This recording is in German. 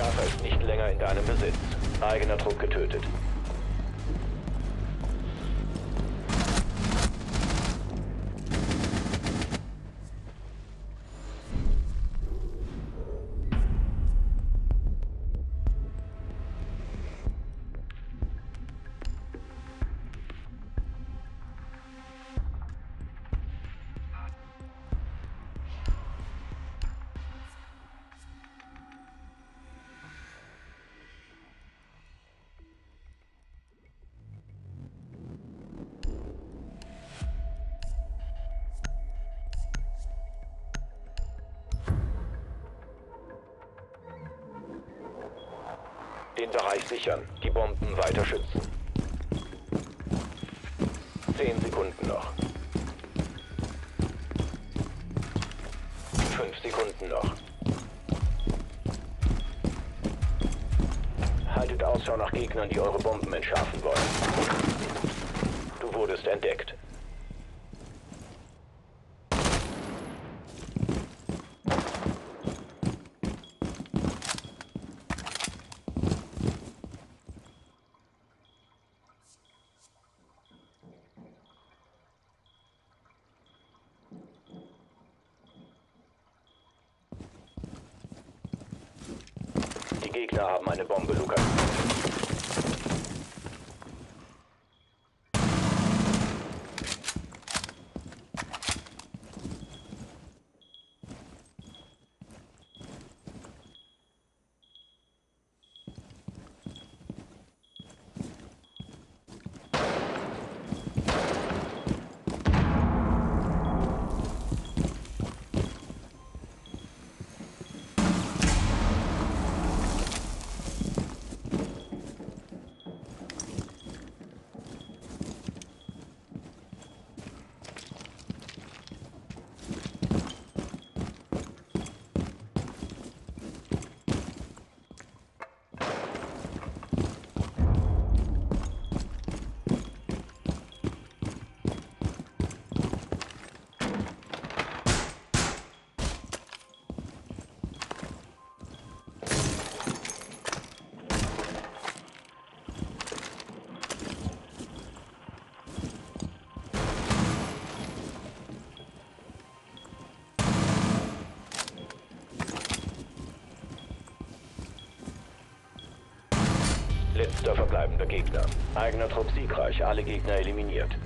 Schärfer ist nicht länger in deinem Besitz. Eigener Trupp getötet. Den Bereich sichern, die Bomben weiter schützen. Zehn Sekunden noch. Fünf Sekunden noch. Haltet Ausschau nach Gegnern, die eure Bomben entschärfen wollen. Du wurdest entdeckt. Die Gegner haben eine Bombe, Lukas. Letzter verbleibender Gegner. Eigener Trupp siegreich, alle Gegner eliminiert.